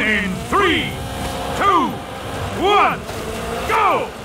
in three, two, one, go!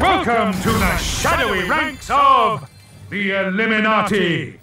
Welcome to the shadowy ranks of the Illuminati.